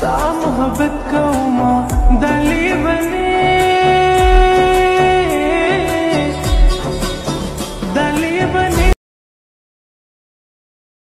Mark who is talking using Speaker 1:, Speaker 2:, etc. Speaker 1: محبت قوما